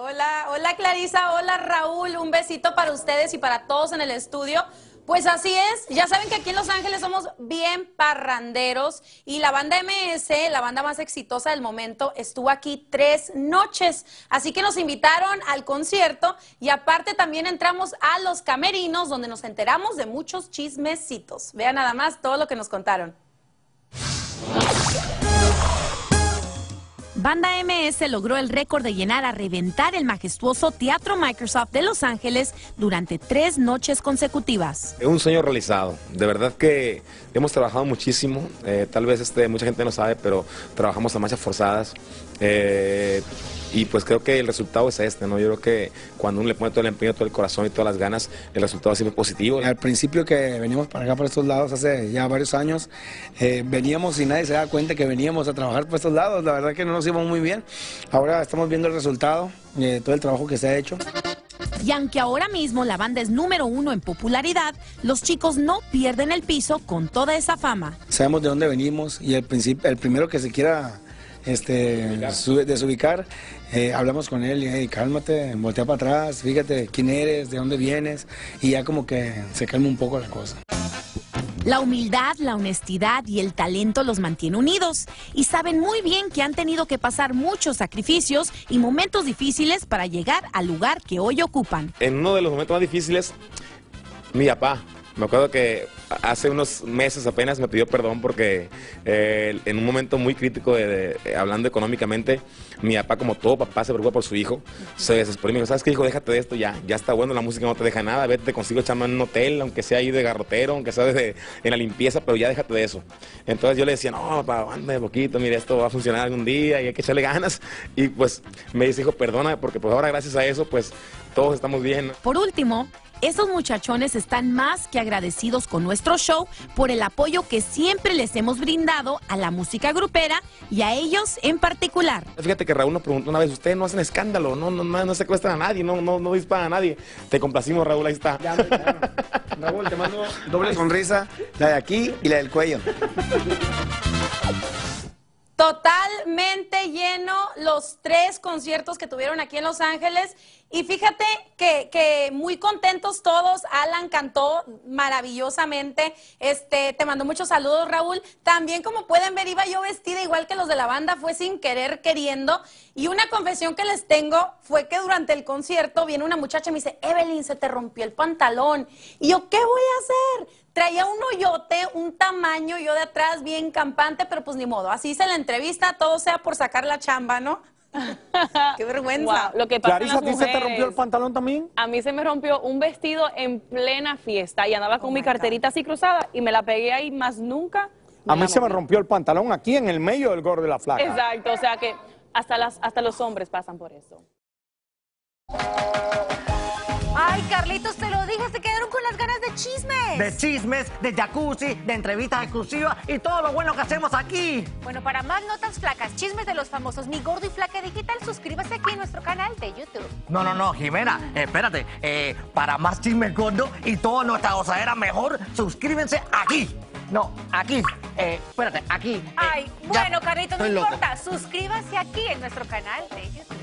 Hola, hola Clarisa, hola Raúl, un besito para ustedes y para todos en el estudio. Pues así es, ya saben que aquí en Los Ángeles somos bien parranderos y la banda MS, la banda más exitosa del momento, estuvo aquí tres noches. Así que nos invitaron al concierto y aparte también entramos a los camerinos donde nos enteramos de muchos chismecitos. Vean nada más todo lo que nos contaron. Banda MS logró el récord de llenar a reventar el majestuoso Teatro Microsoft de Los Ángeles durante tres noches consecutivas. Es un sueño realizado. De verdad que hemos trabajado muchísimo. Eh, tal vez este, mucha gente no sabe, pero trabajamos a marchas forzadas. Eh, y pues creo que el resultado es este, ¿no? Yo creo que cuando uno le pone todo el empeño, todo el corazón y todas las ganas, el resultado siempre es positivo. Al principio que veníamos para acá, por estos lados, hace ya varios años, eh, veníamos y nadie se daba cuenta que veníamos a trabajar por estos lados. La verdad que no nos íbamos muy bien. Ahora estamos viendo el resultado de todo el trabajo que se ha hecho. Y aunque ahora mismo la banda es número uno en popularidad, los chicos no pierden el piso con toda esa fama. Sabemos de dónde venimos y el, el primero que se quiera este, desubicar, eh, hablamos con él y hey, cálmate, voltea para atrás, fíjate quién eres, de dónde vienes y ya como que se calma un poco la cosa. La humildad, la honestidad y el talento los mantiene unidos y saben muy bien que han tenido que pasar muchos sacrificios y momentos difíciles para llegar al lugar que hoy ocupan. En uno de los momentos más difíciles, mi papá, me acuerdo que hace unos meses apenas me pidió perdón porque eh, en un momento muy crítico de, hablando económicamente, mi papá, como todo papá, se preocupa por su hijo, se desesperó y me dijo, ¿sabes qué, hijo? Déjate de esto ya, ya está bueno, la música no te deja nada, vete, consigo echarme en un hotel, aunque sea ahí de garrotero, aunque sea desde, en la limpieza, pero ya déjate de eso. Entonces yo le decía, no, papá, aguante de poquito, mire, esto va a funcionar algún día y hay que echarle ganas. Y pues me dice, hijo, perdona, porque pues ahora gracias a eso, pues todos estamos bien. Por último, esos muchachones están más que agradecidos con nuestro show por el apoyo que siempre les hemos brindado a la música grupera y a ellos en particular. Fíjate que Raúl nos preguntó una vez, ustedes no hacen escándalo, no, no, no, se cuestan a nadie, no, no, no disparan a nadie. Te complacimos, Raúl, ahí está. Raúl, te mando doble sonrisa, la de aquí y la del cuello. Totalmente lleno los tres conciertos que tuvieron aquí en Los Ángeles. Y fíjate que, muy contentos todos. Alan cantó maravillosamente. Este, te mando muchos saludos, Raúl. También, como pueden ver, iba yo vestida igual que los de la banda, fue sin querer, queriendo. Y una confesión que les tengo fue que durante el concierto viene una muchacha y me dice, Evelyn, se te rompió el pantalón. Y yo, ¿qué voy a hacer? Traía un hoyote, un tamaño, yo de atrás bien campante, pero pues ni modo. Así se la entrevista, todo sea por sacar la chamba, ¿no? Qué vergüenza. Lo que pasa Clarisa, ¿a ti se te rompió el pantalón también? A mí se me rompió un vestido en plena fiesta y andaba con oh mi carterita así cruzada y me la pegué ahí más nunca. A mí se me rompió el pantalón aquí en el medio del gordo de la flaca. Exacto, o sea que hasta, las, hasta los hombres pasan por eso. Ay, Carlitos, te lo dije, se quedaron con las ganas de chismes. De chismes, de jacuzzi, de entrevistas exclusivas y todo lo bueno que hacemos aquí. Bueno, para más notas flacas, chismes de los famosos Mi Gordo y Flaca Digital, suscríbase aquí en nuestro canal de YouTube. No, no, no, Jimena, espérate. Eh, para más chismes gordo y toda nuestra gozadera mejor, suscríbense aquí. No, aquí. Eh, espérate, aquí. Ay, bueno, Carlitos, no importa. Suscríbase aquí en nuestro canal de YouTube.